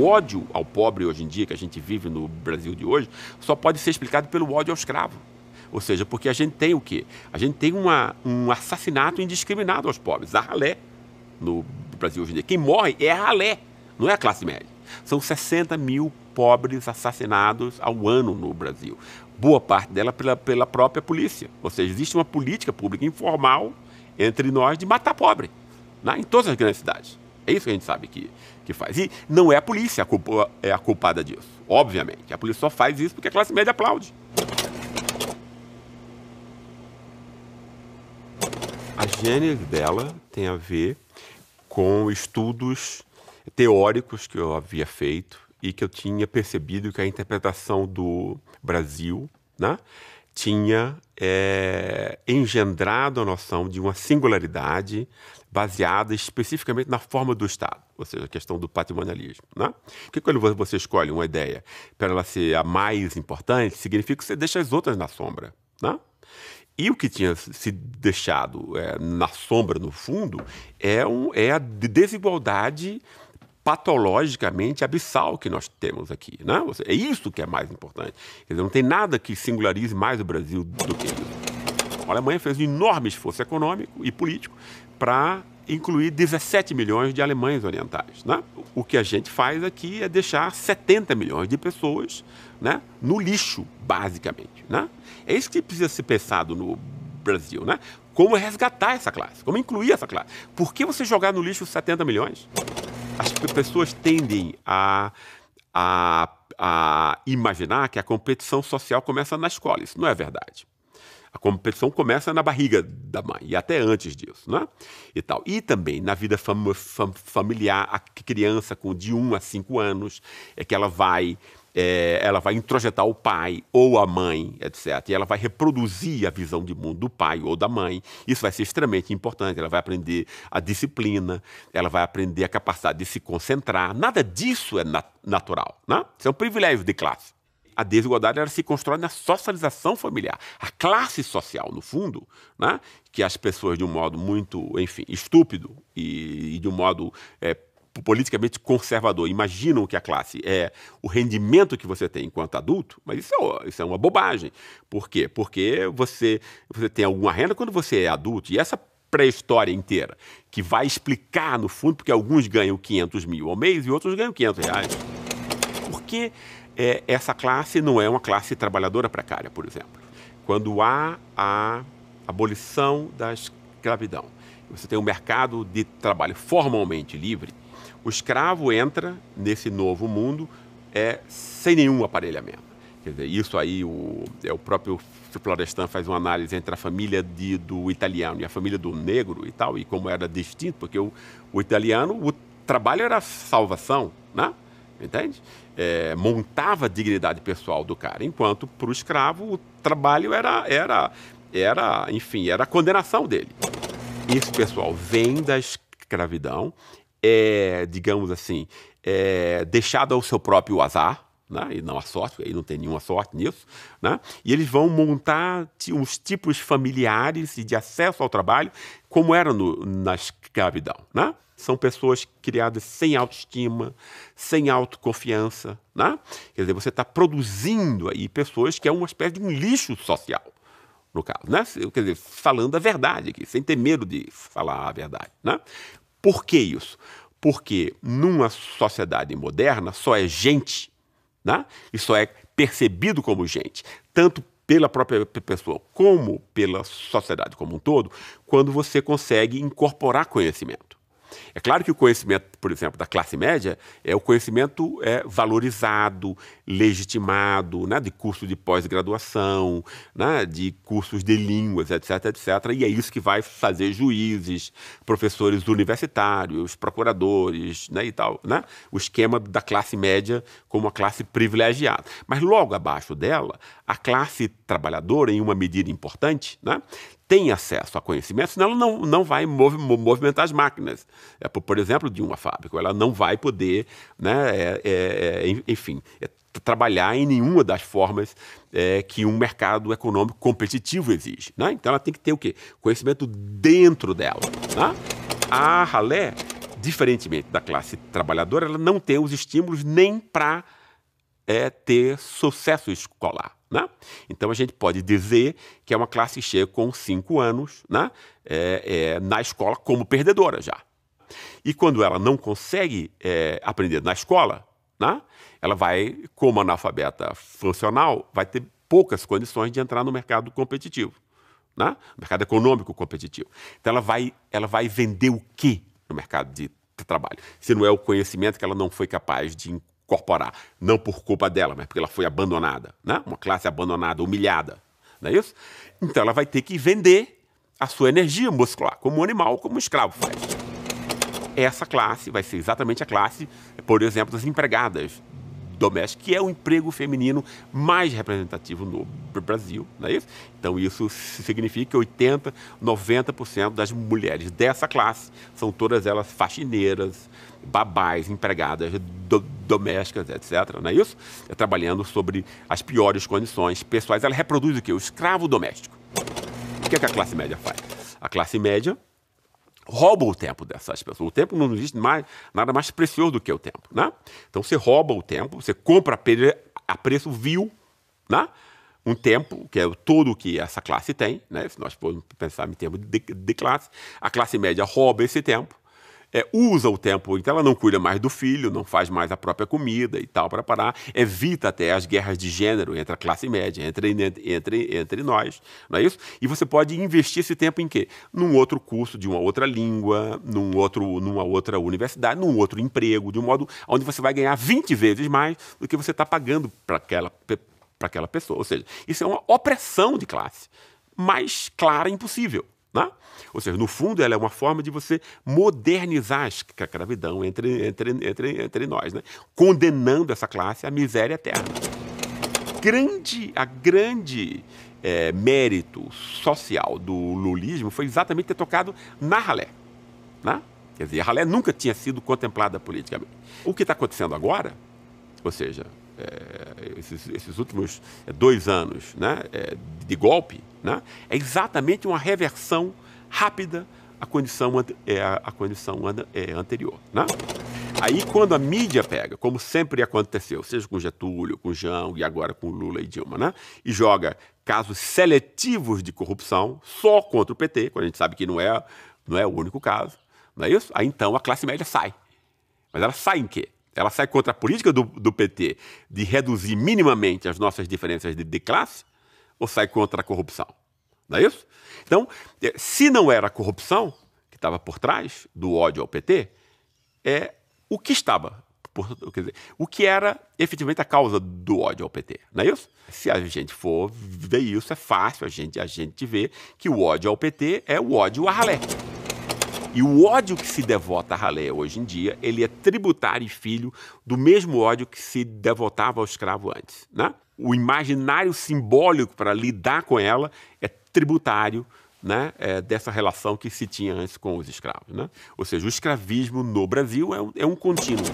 O ódio ao pobre hoje em dia, que a gente vive no Brasil de hoje, só pode ser explicado pelo ódio ao escravo. Ou seja, porque a gente tem o quê? A gente tem uma, um assassinato indiscriminado aos pobres, a ralé no Brasil hoje em dia. Quem morre é a ralé, não é a classe média. São 60 mil pobres assassinados ao ano no Brasil. Boa parte dela pela, pela própria polícia. Ou seja, existe uma política pública informal entre nós de matar pobre, né? em todas as grandes cidades. É isso que a gente sabe que, que faz. E não é a polícia a culpa, é a culpada disso, obviamente. A polícia só faz isso porque a classe média aplaude. A gênese dela tem a ver com estudos teóricos que eu havia feito e que eu tinha percebido que a interpretação do Brasil né, tinha é, engendrado a noção de uma singularidade baseada especificamente na forma do Estado, ou seja, a questão do patrimonialismo. Né? Porque quando você escolhe uma ideia para ela ser a mais importante, significa que você deixa as outras na sombra. Né? E o que tinha se deixado é, na sombra, no fundo, é, um, é a desigualdade patologicamente abissal que nós temos aqui. Né? É isso que é mais importante. Quer dizer, não tem nada que singularize mais o Brasil do que isso. A Alemanha fez um enorme esforço econômico e político para incluir 17 milhões de alemães orientais. Né? O que a gente faz aqui é deixar 70 milhões de pessoas né, no lixo, basicamente. Né? É isso que precisa ser pensado no Brasil. Né? Como resgatar essa classe, como incluir essa classe. Por que você jogar no lixo 70 milhões? as pessoas tendem a, a, a imaginar que a competição social começa na escola. Isso não é verdade. A competição começa na barriga da mãe e até antes disso, né? E tal. E também na vida fam fam familiar, a criança com de 1 a 5 anos é que ela vai é, ela vai introjetar o pai ou a mãe, etc. E ela vai reproduzir a visão de mundo do pai ou da mãe. Isso vai ser extremamente importante. Ela vai aprender a disciplina, ela vai aprender a capacidade de se concentrar. Nada disso é nat natural. Né? Isso é um privilégio de classe. A desigualdade ela se constrói na socialização familiar. A classe social, no fundo, né? que as pessoas, de um modo muito, enfim, estúpido e, e de um modo é, politicamente conservador imaginam que a classe é o rendimento que você tem enquanto adulto, mas isso é, isso é uma bobagem. Por quê? Porque você, você tem alguma renda quando você é adulto, e essa pré-história inteira, que vai explicar, no fundo, porque alguns ganham 500 mil ao mês e outros ganham 500 reais. Porque é, essa classe não é uma classe trabalhadora precária, por exemplo. Quando há a abolição da escravidão, você tem um mercado de trabalho formalmente livre, o escravo entra nesse novo mundo é, sem nenhum aparelhamento. Quer dizer, isso aí, o, é, o próprio Florestan faz uma análise entre a família de, do italiano e a família do negro e tal, e como era distinto, porque o, o italiano, o trabalho era salvação, né? Entende? É, montava a dignidade pessoal do cara, enquanto para o escravo o trabalho era, era, era, enfim, era a condenação dele. Esse pessoal vem da escravidão é, digamos assim, é, deixado ao seu próprio azar, né? e não a sorte, aí não tem nenhuma sorte nisso, né? e eles vão montar uns tipos familiares e de acesso ao trabalho como era no, na escravidão. Né? São pessoas criadas sem autoestima, sem autoconfiança. Né? Quer dizer, você está produzindo aí pessoas que é uma espécie de um lixo social no caso, né? Quer dizer, falando a verdade aqui, sem ter medo de falar a verdade, né? Por que isso? Porque numa sociedade moderna só é gente, né? é percebido como gente, tanto pela própria pessoa como pela sociedade como um todo, quando você consegue incorporar conhecimento. É claro que o conhecimento, por exemplo, da classe média é o conhecimento é, valorizado, legitimado, né, de curso de pós-graduação, né, de cursos de línguas, etc, etc. E é isso que vai fazer juízes, professores universitários, procuradores, né, e tal, né? O esquema da classe média como uma classe privilegiada. Mas logo abaixo dela, a classe trabalhadora, em uma medida importante, né, tem acesso a conhecimento, senão ela não, não vai movimentar as máquinas, é, por, por exemplo, de uma fábrica. Ela não vai poder, né, é, é, é enfim, é, trabalhar em nenhuma das formas é, que um mercado econômico competitivo exige. Né? Então ela tem que ter o quê? Conhecimento dentro dela. Né? A ralé diferentemente da classe trabalhadora, ela não tem os estímulos nem para é, ter sucesso escolar. Né? Então a gente pode dizer que é uma classe que chega com cinco anos né? É, é, na escola como perdedora já. E quando ela não consegue é, aprender na escola, né? ela vai, como analfabeta funcional, vai ter poucas condições de entrar no mercado competitivo, né? mercado econômico competitivo. Então ela vai, ela vai vender o quê no mercado de trabalho? Se não é o conhecimento que ela não foi capaz de incorporar, não por culpa dela, mas porque ela foi abandonada, né? uma classe abandonada, humilhada, não é isso? Então ela vai ter que vender a sua energia muscular, como um animal, como um escravo faz. Essa classe vai ser exatamente a classe, por exemplo, das empregadas domésticas, que é o emprego feminino mais representativo no Brasil, não é isso? Então isso significa que 80, 90% das mulheres dessa classe são todas elas faxineiras, babás, empregadas do, domésticas, etc. Não é isso? É trabalhando sobre as piores condições pessoais. Ela reproduz o quê? O escravo doméstico. O que, é que a classe média faz? A classe média rouba o tempo dessas pessoas. O tempo não existe mais, nada mais precioso do que o tempo. Né? Então você rouba o tempo, você compra a preço vil, né? um tempo, que é todo o que essa classe tem, né? se nós formos pensar em termos de, de classe, a classe média rouba esse tempo, é, usa o tempo, então ela não cuida mais do filho, não faz mais a própria comida e tal para parar, evita até as guerras de gênero entre a classe média, entre, entre, entre nós, não é isso? E você pode investir esse tempo em quê? Num outro curso de uma outra língua, num outro, numa outra universidade, num outro emprego, de um modo onde você vai ganhar 20 vezes mais do que você está pagando para aquela, aquela pessoa. Ou seja, isso é uma opressão de classe mais clara impossível. Né? Ou seja, no fundo, ela é uma forma de você modernizar a escravidão entre, entre, entre, entre nós, né? condenando essa classe à miséria eterna. Grande, a grande é, mérito social do lulismo foi exatamente ter tocado na ralé. Né? Quer dizer, a ralé nunca tinha sido contemplada politicamente. O que está acontecendo agora, ou seja, é, esses, esses, últimos é, dois anos né, é, de golpe, né, é exatamente uma reversão rápida à condição, é, à condição é, anterior. Né? Aí, quando a mídia pega, como sempre aconteceu, seja com Getúlio, com João e agora com Lula e Dilma, né? e joga casos seletivos de corrupção só contra o PT, quando a gente sabe que não é, não é o único caso, não é isso? Aí então a classe média sai. Mas ela sai em quê? ela sai contra a política do, do PT de reduzir minimamente as nossas diferenças de, de classe ou sai contra a corrupção? Não é isso? Então, é, se não era a corrupção que estava por trás do ódio ao PT, é o que estava por, quer dizer, o que era efetivamente a causa do ódio ao PT, não é isso? Se a gente for ver isso, é fácil a gente, a gente ver que o ódio ao PT é o ódio a ralé. E o ódio que se devota a ralé hoje em dia, ele é tributário e filho do mesmo ódio que se devotava ao escravo antes. Né? O imaginário simbólico para lidar com ela é tributário né, é, dessa relação que se tinha antes com os escravos. Né? Ou seja, o escravismo no Brasil é um, é um contínuo.